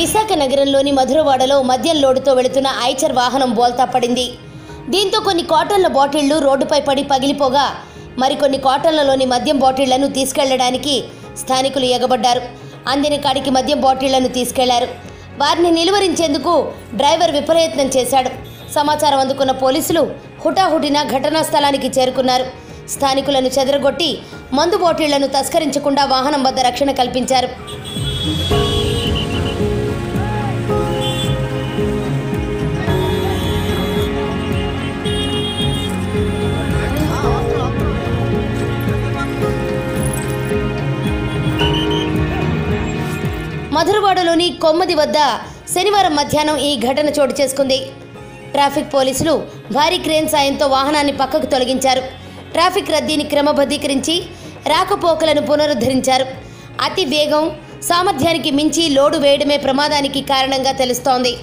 విశాఖ నగరంలోని మధురవాడలో మద్యం లోడుతో వెళుతున్న ఐచర్ వాహనం బోల్తా పడింది. దీంతో కొన్ని కాటన్ల బాటిళ్ళు రోడ్డుపై పడి పగిలిపోగా మరికొన్ని కాటన్లలోని మద్యం బాటిళ్ళను తీసుకెళ్ళడానికి స్థానికులు ఎగబడ్డారు. అందిన కాడికి మద్యం బాటిళ్ళను తీసుకెళ్ళారు. వారిని నిలువరించేందుకు డ్రైవర్ విపరయత్నం చేశాడు. సమాచారం అందుకున్న పోలీసులు హుటాహుటిన ఘటనా స్థలానికి చేరుకున్నారు. స్థానికులను చెదరగొట్టి మందు బాటిళ్ళను తస్కరించకుండా వాహనం వద్ద రక్షణ కల్పించారు. మధురవాడలోని కొమ్మది వద్ద శనివారం మధ్యాహ్నం ఈ ఘటన చోటు చేసుకుంది. ట్రాఫిక్ పోలీసులు భారీ క్రేన్ సాయంతో వాహనాన్ని పక్కకు తొలగించారు. ట్రాఫిక్ రద్దీని క్రమబద్ధీకరించి రాకపోకలను పునరుద్ధరించారు. అతి వేగం సామర్థ్యానికి మించి లోడు వేయడమే ప్రమాదానికి కారణంగా తెలుస్తోంది.